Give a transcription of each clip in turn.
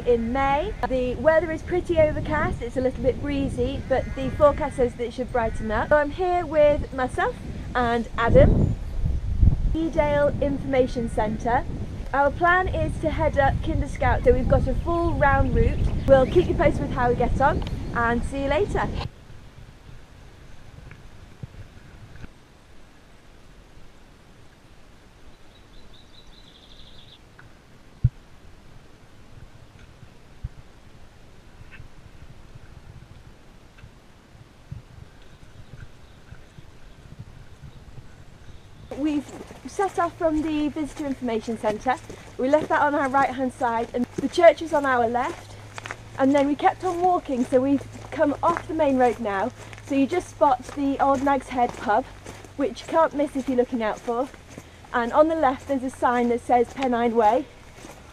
In May. The weather is pretty overcast, it's a little bit breezy, but the forecast says that it should brighten up. So I'm here with myself and Adam, Edale Information Centre. Our plan is to head up Kinder Scout, so we've got a full round route. We'll keep you posted with how we get on and see you later. We've set off from the Visitor Information Centre. We left that on our right hand side and the church is on our left and then we kept on walking so we've come off the main road now so you just spot the Old Nag's Head pub which you can't miss if you're looking out for and on the left there's a sign that says Pennine Way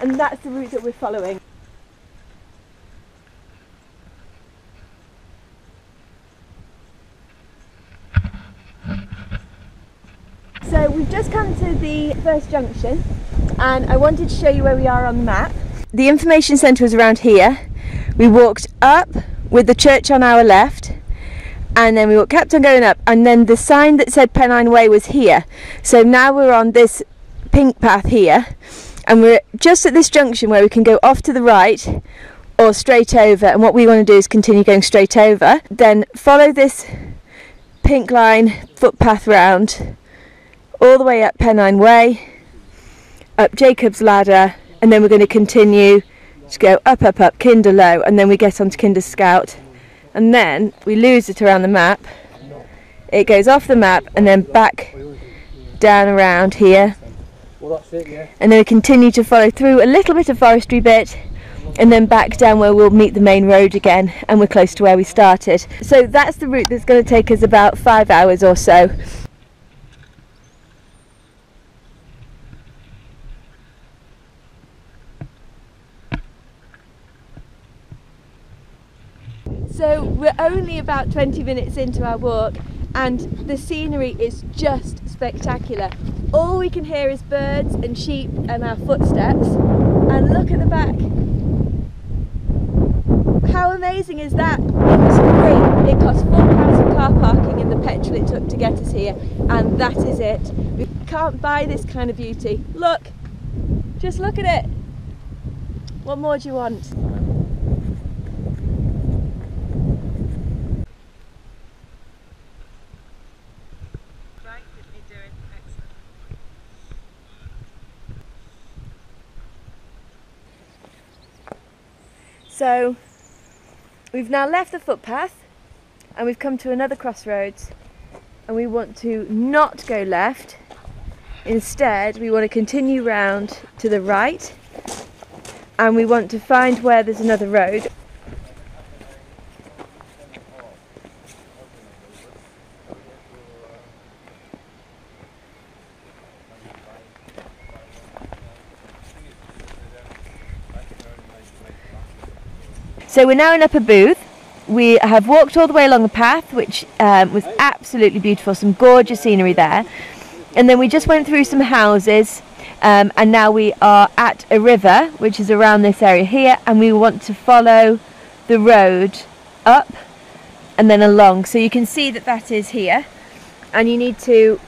and that's the route that we're following. So we've just come to the first junction and I wanted to show you where we are on the map. The information centre was around here. We walked up with the church on our left and then we kept on going up and then the sign that said Pennine Way was here. So now we're on this pink path here and we're just at this junction where we can go off to the right or straight over and what we want to do is continue going straight over then follow this pink line footpath round all the way up Pennine Way, up Jacob's Ladder, and then we're going to continue to go up, up, up Kinder Low, and then we get onto Kinder Scout, and then we lose it around the map. It goes off the map and then back down around here, and then we continue to follow through a little bit of forestry bit. And then back down where we'll meet the main road again, and we're close to where we started. So that's the route that's going to take us about five hours or so. So we're only about 20 minutes into our walk and the scenery is just spectacular. All we can hear is birds and sheep and our footsteps and look at the back. How amazing is that? It was free. It cost £4 for car parking and the petrol it took to get us here and that is it. We can't buy this kind of beauty. Look, just look at it. What more do you want? So we've now left the footpath and we've come to another crossroads and we want to not go left. Instead, we want to continue round to the right and we want to find where there's another road. So we're now in Upper Booth. We have walked all the way along the path, which um, was absolutely beautiful, some gorgeous scenery there. And then we just went through some houses, um, and now we are at a river, which is around this area here, and we want to follow the road up and then along. So you can see that that is here, and you need to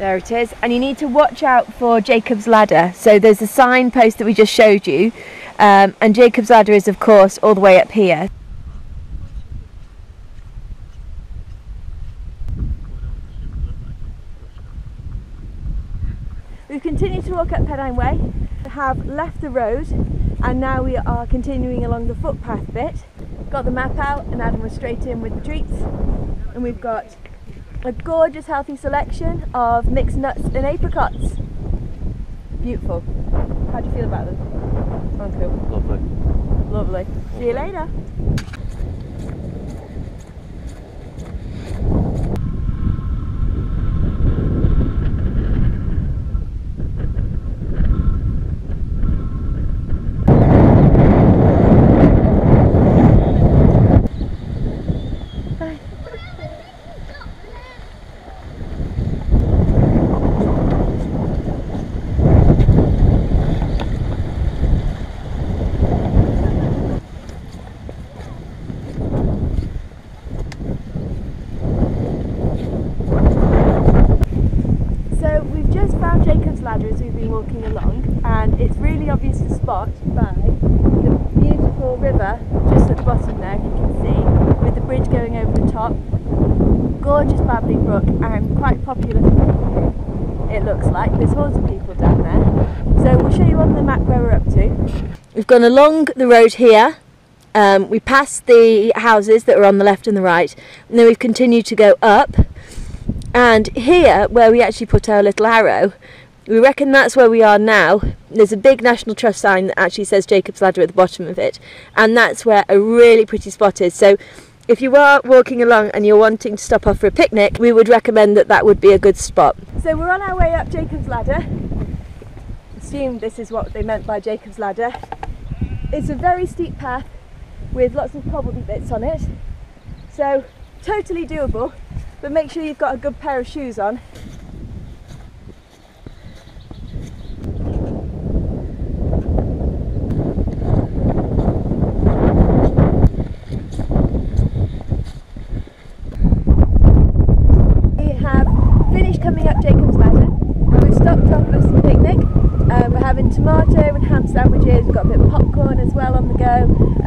there it is. And you need to watch out for Jacob's Ladder. So there's a signpost that we just showed you. Um, and Jacob's Ladder is, of course, all the way up here. We've continued to walk up Pennine Way, have left the road, and now we are continuing along the footpath bit. Got the map out, and Adam was straight in with the treats. And we've got a gorgeous healthy selection of mixed nuts and apricots. Beautiful. How do you feel about them? Oh, cool. Lovely. Lovely. See you later. Babbling brook and quite popular it looks like. There's hordes of people down there. So we'll show you on the map where we're up to. We've gone along the road here. Um, we passed the houses that are on the left and the right, and then we've continued to go up. And here, where we actually put our little arrow, we reckon that's where we are now. There's a big National Trust sign that actually says Jacob's Ladder at the bottom of it, and that's where a really pretty spot is. So if you are walking along and you're wanting to stop off for a picnic, we would recommend that that would be a good spot. So we're on our way up Jacob's Ladder. Assume this is what they meant by Jacob's Ladder. It's a very steep path with lots of cobbledy bits on it. So totally doable, but make sure you've got a good pair of shoes on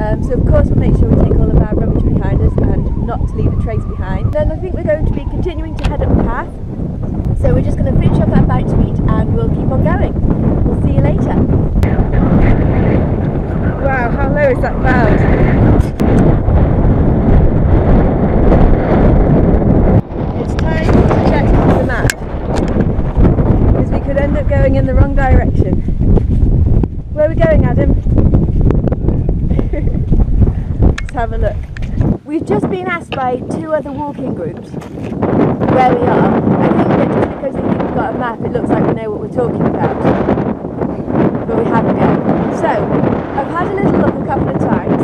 Um, so of course we'll make sure we take all of our rubbish behind us and not to leave a trace behind. Then I think we're going to be continuing to head up the path. So we're just going to finish off our bite to eat and we'll keep on going. We'll see you later. Wow, how low is that cloud? It's time to check the map because we could end up going in the wrong direction. Where are we going, Adam? Have a look. We've just been asked by two other walking groups where we are. I think that just because they think we've got a map, it looks like we know what we're talking about. But we haven't yet. So, I've had a little look a couple of times,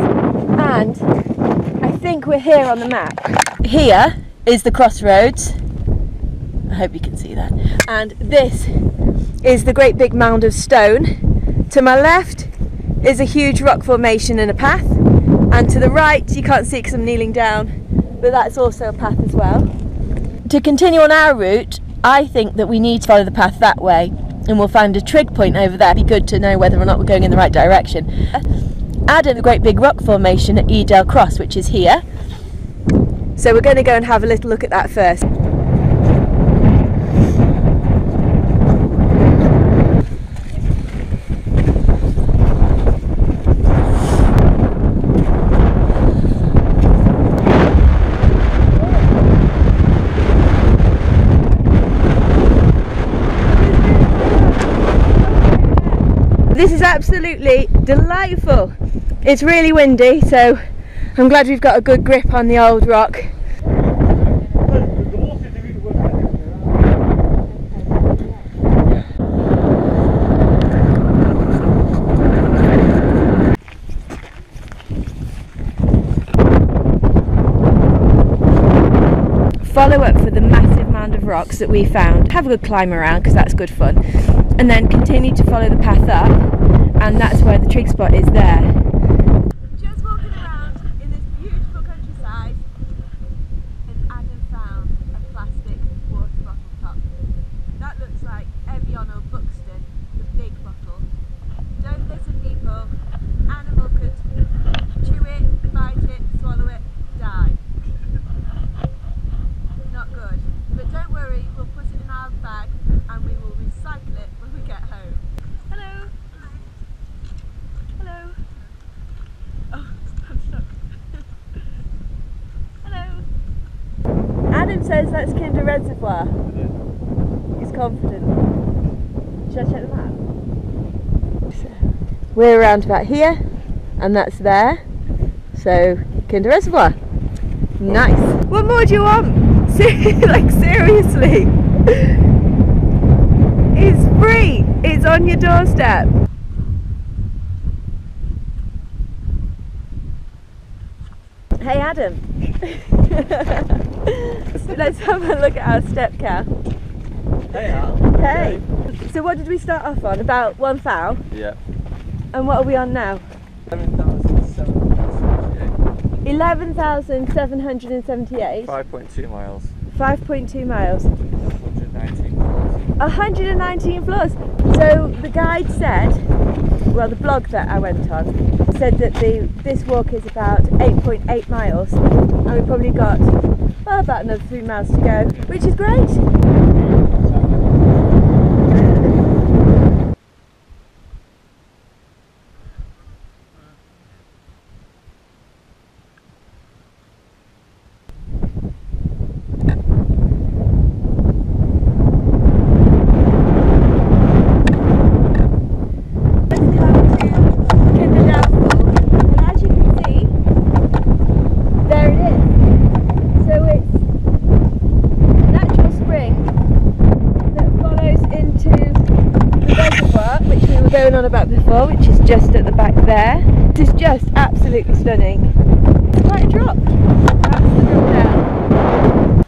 and I think we're here on the map. Here is the crossroads. I hope you can see that. And this is the great big mound of stone. To my left is a huge rock formation and a path and to the right you can't see because I'm kneeling down but that's also a path as well. To continue on our route I think that we need to follow the path that way and we'll find a trig point over there. It'd be good to know whether or not we're going in the right direction. In the great big rock formation at Edale Cross which is here so we're going to go and have a little look at that first. This is absolutely delightful. It's really windy, so I'm glad we've got a good grip on the old rock. follow up for the massive mound of rocks that we found. Have a good climb around because that's good fun. And then continue to follow the path up and that's where the trig spot is there. Says that's Kinder Reservoir. He's confident. Should I check the map? We're around about here, and that's there. So, Kinder Reservoir. Nice. What more do you want? like, seriously. It's free. It's on your doorstep. Hey Adam. Let's have a look at our step count. Hey Al. Hey. So what did we start off on? About one foul? Yeah. And what are we on now? 11,778. 11,778? 5.2 miles. 5.2 miles. 119 floors. 119 floors. So the guide said well, the blog that I went on said that the this walk is about 8.8 miles, and we've probably got well, about another three miles to go, which is great. Let's come to Kinder Downfall, and as you can see, there it is. So it's a natural spring that follows into the reservoir, going on about before, which is just at the back there. This is just absolutely stunning. Quite a drop. That's the drop down.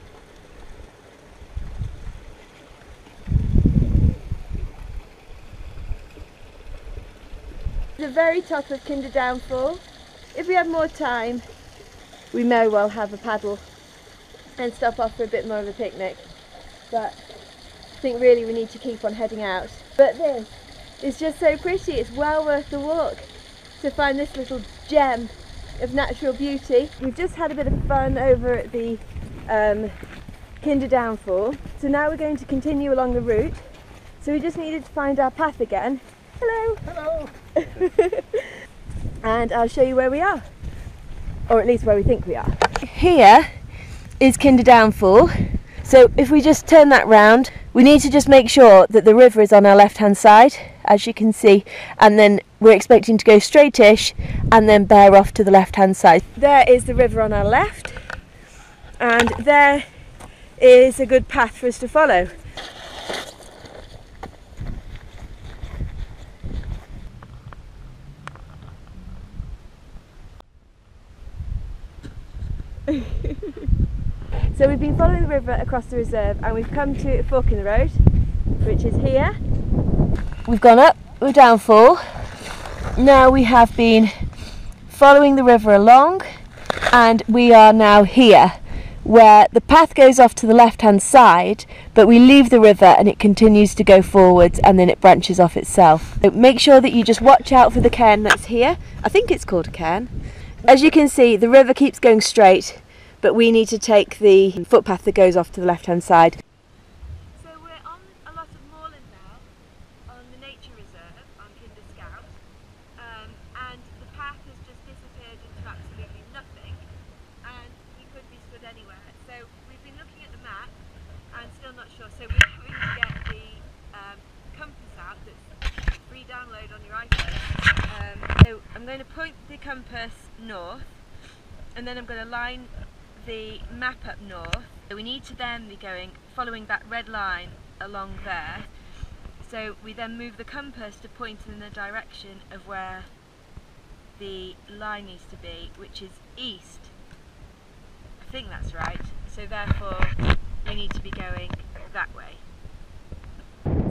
The very top of Kinder Downfall. If we had more time, we may well have a paddle and stop off for a bit more of a picnic. But I think really we need to keep on heading out. But this is just so pretty, it's well worth the walk to find this little gem of natural beauty. We've just had a bit of fun over at the um, Kinder Downfall. So now we're going to continue along the route. So we just needed to find our path again. Hello! Hello. and I'll show you where we are, or at least where we think we are. Here is Kinder Downfall. So if we just turn that round, we need to just make sure that the river is on our left hand side, as you can see, and then we're expecting to go straightish and then bear off to the left hand side. There is the river on our left, and there is a good path for us to follow. So we've been following the river across the reserve and we've come to a fork in the road, which is here. We've gone up the downfall. Now we have been following the river along and we are now here where the path goes off to the left hand side but we leave the river and it continues to go forwards and then it branches off itself. So make sure that you just watch out for the cairn that's here. I think it's called a cairn. As you can see the river keeps going straight but we need to take the footpath that goes off to the left hand side. So we're on a lot of moorland now on the nature reserve on Kinder Scout um, and the path has just disappeared into absolutely nothing and we could be stood anywhere. So we've been looking at the map and still not sure. So we're going to get the um, compass out that's free download on your iPhone. Um, so I'm going to point the compass north and then I'm going to line the map up north. So we need to then be going, following that red line along there. So we then move the compass to point in the direction of where the line needs to be, which is east. I think that's right. So therefore we need to be going that way.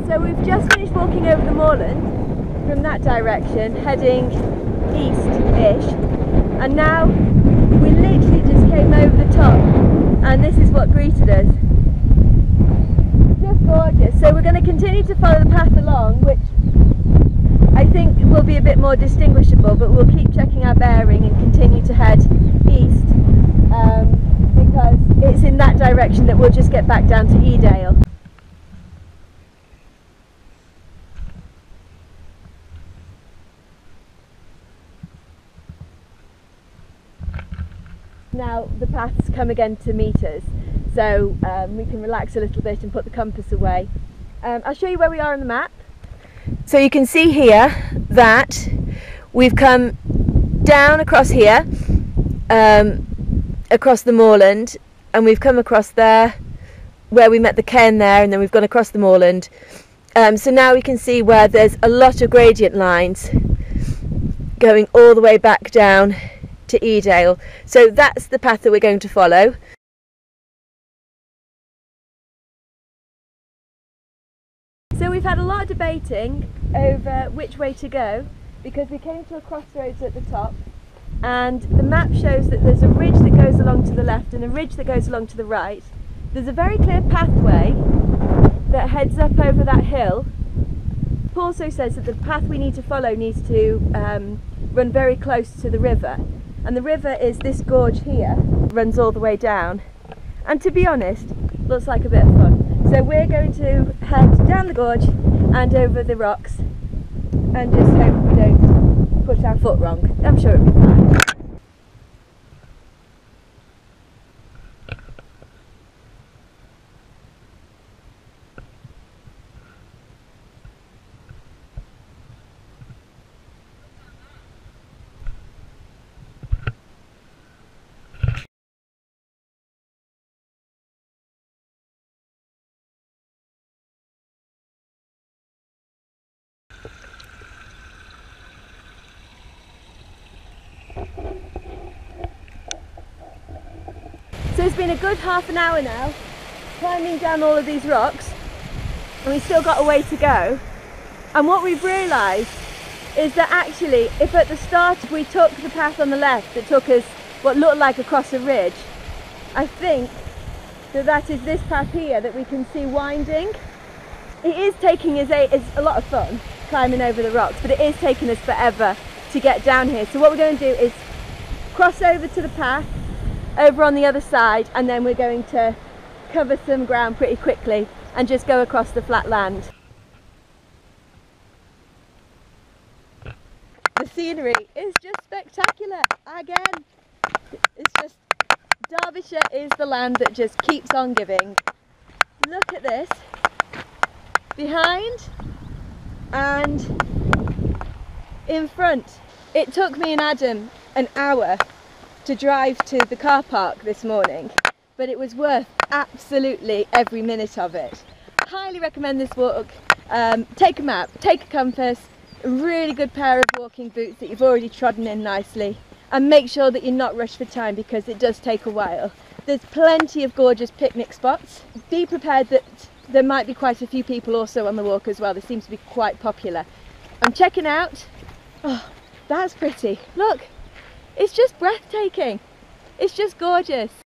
So we've just finished walking over the moorland from that direction, heading east-ish, and now we literally just came over the top, and this is what greeted us. Just gorgeous. So we're going to continue to follow the path along, which I think will be a bit more distinguishable, but we'll keep checking our bearing and continue to head east um, because it's in that direction that we'll just get back down to Edale. Now the paths come again to meet us, so um, we can relax a little bit and put the compass away. Um, I'll show you where we are on the map. So you can see here that we've come down across here, um, across the moorland, and we've come across there where we met the cairn there, and then we've gone across the moorland. Um, so now we can see where there's a lot of gradient lines going all the way back down to Edale. So that's the path that we're going to follow. So we've had a lot of debating over which way to go because we came to a crossroads at the top and the map shows that there's a ridge that goes along to the left and a ridge that goes along to the right. There's a very clear pathway that heads up over that hill Paul also says that the path we need to follow needs to um, run very close to the river. And the river is this gorge here, runs all the way down. And to be honest, looks like a bit of fun. So we're going to head down the gorge and over the rocks and just hope we don't put our foot wrong. I'm sure it'll be fine. So it's been a good half an hour now climbing down all of these rocks and we've still got a way to go. And what we've realised is that actually if at the start we took the path on the left that took us what looked like across a ridge, I think that that is this path here that we can see winding. It is taking us a, it's a lot of fun climbing over the rocks, but it is taking us forever to get down here. So what we're going to do is cross over to the path over on the other side and then we're going to cover some ground pretty quickly and just go across the flat land. The scenery is just spectacular again. It's just Derbyshire is the land that just keeps on giving. Look at this. Behind and in front. It took me and Adam an hour to drive to the car park this morning, but it was worth absolutely every minute of it. Highly recommend this walk. Um, take a map, take a compass, a really good pair of walking boots that you've already trodden in nicely, and make sure that you're not rushed for time because it does take a while. There's plenty of gorgeous picnic spots. Be prepared that there might be quite a few people also on the walk as well. This seems to be quite popular. I'm checking out. Oh, that's pretty. Look, it's just breathtaking. It's just gorgeous.